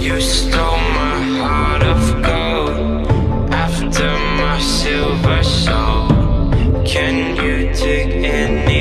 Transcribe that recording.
You stole my heart of gold After my silver soul. Can you take any